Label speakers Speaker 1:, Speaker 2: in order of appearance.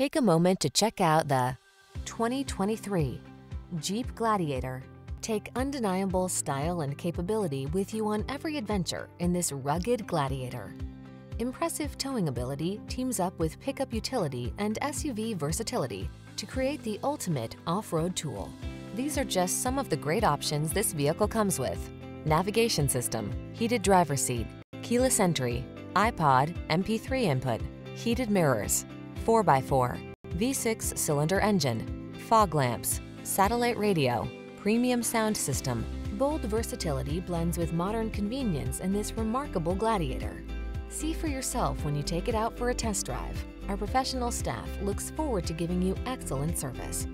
Speaker 1: Take a moment to check out the 2023 Jeep Gladiator. Take undeniable style and capability with you on every adventure in this rugged Gladiator. Impressive towing ability teams up with pickup utility and SUV versatility to create the ultimate off-road tool. These are just some of the great options this vehicle comes with. Navigation system, heated driver seat, keyless entry, iPod, MP3 input, heated mirrors, 4x4, V6 cylinder engine, fog lamps, satellite radio, premium sound system. Bold versatility blends with modern convenience in this remarkable Gladiator. See for yourself when you take it out for a test drive. Our professional staff looks forward to giving you excellent service.